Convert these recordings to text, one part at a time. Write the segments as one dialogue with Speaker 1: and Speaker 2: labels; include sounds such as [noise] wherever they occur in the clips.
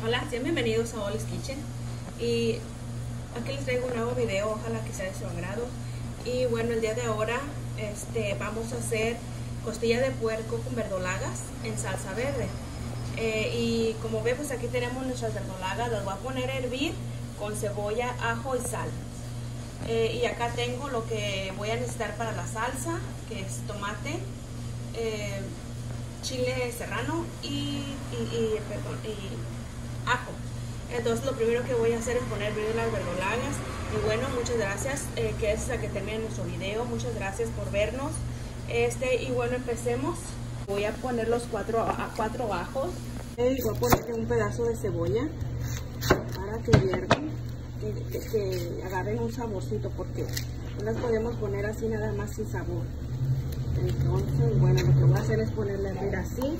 Speaker 1: Hola, sean bienvenidos a Ollie's Kitchen. Y aquí les traigo un nuevo video, ojalá que sea de su agrado. Y bueno, el día de ahora este, vamos a hacer costilla de puerco con verdolagas en salsa verde. Eh, y como vemos pues aquí tenemos nuestras verdolagas, las voy a poner a hervir con cebolla, ajo y sal. Eh, y acá tengo lo que voy a necesitar para la salsa que es tomate eh, chile serrano y, y, perdón, y ajo. Entonces lo primero que voy a hacer es poner las verdolagas. Y bueno, muchas gracias, eh, que es la que termina nuestro video. Muchas gracias por vernos. Este, y bueno, empecemos. Voy a poner los cuatro, a, cuatro ajos. Y voy a poner un pedazo de cebolla para que hiervan, que, que, agarren un saborcito, porque no las podemos poner así nada más sin sabor. Entonces, bueno, lo que voy a hacer es ponerle a así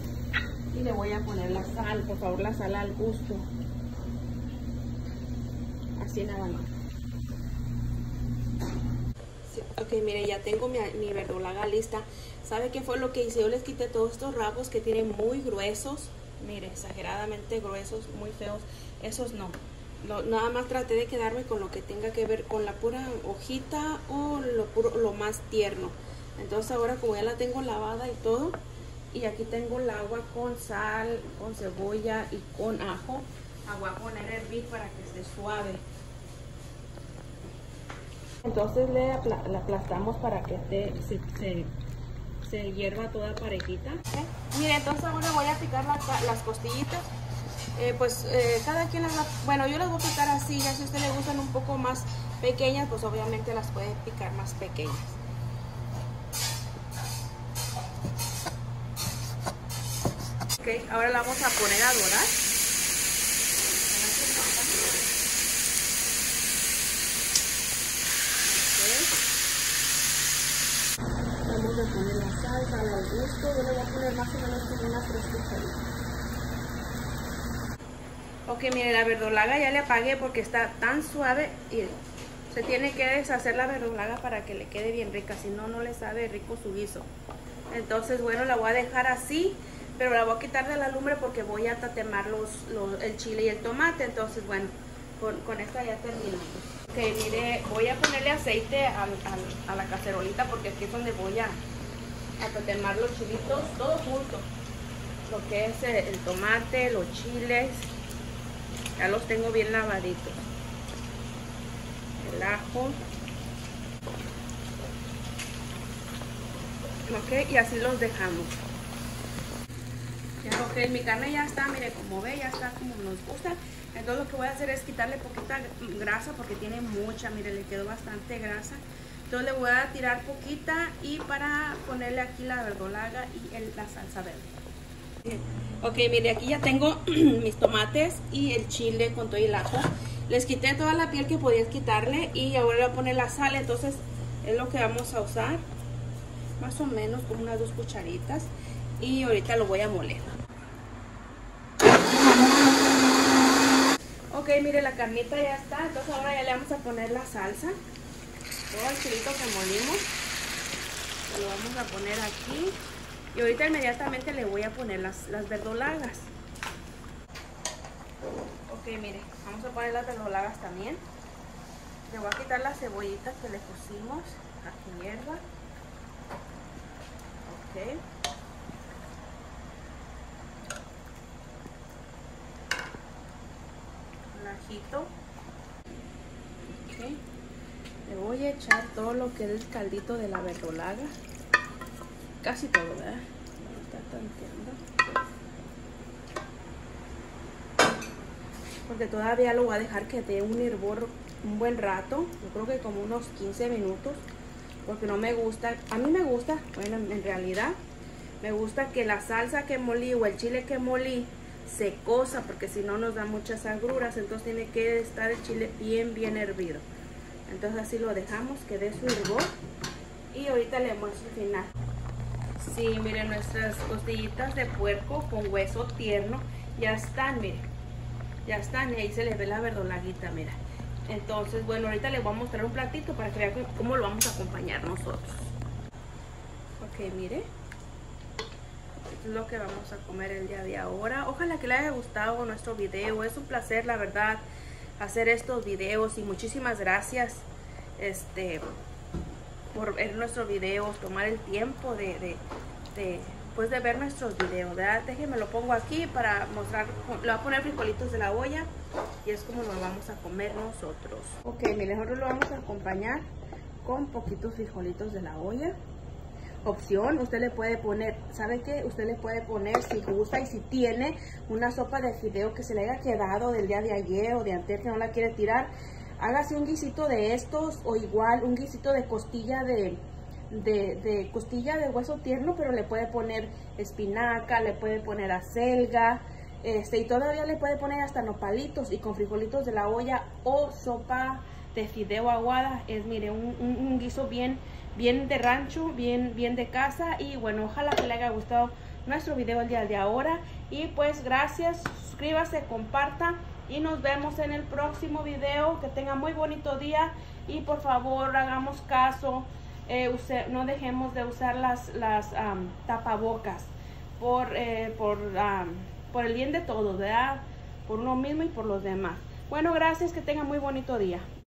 Speaker 1: y le voy a poner la sal, por favor la sal al gusto. Así nada más. ok, mire, ya tengo mi, verdolaga lista. ¿Sabe qué fue lo que hice? Yo les quité todos estos rabos que tienen muy gruesos. Mire, exageradamente gruesos, muy feos. Esos no. nada más traté de quedarme con lo que tenga que ver con la pura hojita o lo, puro, lo más tierno. Entonces ahora como ya la tengo lavada y todo, y aquí tengo el agua con sal, con cebolla y con ajo, agua a poner a hervir para que esté suave. Entonces le la aplastamos para que esté, se, se, hierva toda parejita. Mire, entonces ahora voy a picar las costillitas. Eh, pues eh, cada quien las va, bueno yo las voy a picar así, ya si a usted le gustan un poco más pequeñas, pues obviamente las puede picar más pequeñas. Ahora la vamos a poner a dorar. Vamos a poner la salsa al gusto. Yo le voy a poner más o menos como unas tres cucharitas. Ok, mire, la verdolaga ya le apagué porque está tan suave y se tiene que deshacer la verdolaga para que le quede bien rica, si no, no le sabe rico su guiso. Entonces, bueno, la voy a dejar así pero la voy a quitar de la lumbre porque voy a tatemar los, el chile y el tomate. Entonces, bueno, con, esta ya terminamos. Ok, mire, voy a ponerle aceite a, la cacerolita porque aquí es donde voy a, tatemar los chilitos, todo junto. Lo que es el, tomate, los chiles, ya los tengo bien lavaditos. El ajo. Ok, y así los dejamos. Ok, mi carne ya está, mire, como ve, ya está como nos gusta. Entonces lo que voy a hacer es quitarle poquita grasa porque tiene mucha, mire, le quedó bastante grasa. Entonces le voy a tirar poquita y para ponerle aquí la verdolaga y la salsa verde. Ok, mire, aquí ya tengo [clears throat] mis tomates y el chile con todo el ajo. Les quité toda la piel que podía quitarle y ahora voy a poner la sal, entonces es lo que vamos a usar. Más o menos como unas dos cucharitas y ahorita lo voy a moler. Ok, mire la carnita ya está, entonces ahora ya le vamos a poner la salsa. Todo el chilito que molimos. Lo vamos a poner aquí. Y ahorita inmediatamente le voy a poner las, las verdolagas. Ok, mire, vamos a poner las verdolagas también. Le voy a quitar las cebollitas que le pusimos a que Le voy a echar todo lo que es el caldito de la verdolaga. Casi todo, ¿verdad? Porque todavía lo voy a dejar que dé un hervor un buen rato. Yo creo que como unos 15 minutos. Porque no me gusta. A mí me gusta, bueno, en realidad, me gusta que la salsa que molí o el chile que molí secosa porque si no nos da muchas agruras entonces tiene que estar el chile bien bien hervido. Entonces así lo dejamos que dé su hervor y ahorita le muestro el final. Sí miren nuestras costillitas de puerco con hueso tierno ya están miren ya están y ahí se le ve la verdolaguita mira. Entonces bueno ahorita les voy a mostrar un platito para que vean cómo lo vamos a acompañar nosotros. Ok mire lo que vamos a comer el día de ahora. Ojalá que le haya gustado nuestro video. Es un placer, la verdad, hacer estos videos y muchísimas gracias este, por ver nuestros videos, tomar el tiempo de, de, de, pues de ver nuestros videos. ¿verdad? Déjenme lo pongo aquí para mostrar. Le voy a poner frijolitos de la olla y es como lo vamos a comer nosotros. Ok, miren, nosotros lo vamos a acompañar con poquitos frijolitos de la olla opción. Usted le puede poner, ¿sabe qué? Usted le puede poner si gusta y si tiene una sopa de fideo que se le haya quedado del día de ayer o de antes que no la quiere tirar, hágase un guisito de estos o igual un guisito de costilla de, de, costilla de hueso tierno, pero le puede poner espinaca, le puede poner acelga, este, y todavía le puede poner hasta nopalitos y con frijolitos de la olla o sopa de fideo aguada. Es, mire, un, un guiso bien bien de rancho, bien, bien de casa y bueno, ojalá que le haya gustado nuestro video el día de ahora y pues gracias, suscríbase, comparta y nos vemos en el próximo video, que tenga muy bonito día y por favor hagamos caso, eh, no dejemos de usar las, las tapabocas por, eh, por, por el bien de todos, ¿verdad? Por uno mismo y por los demás. Bueno, gracias, que tenga muy bonito día.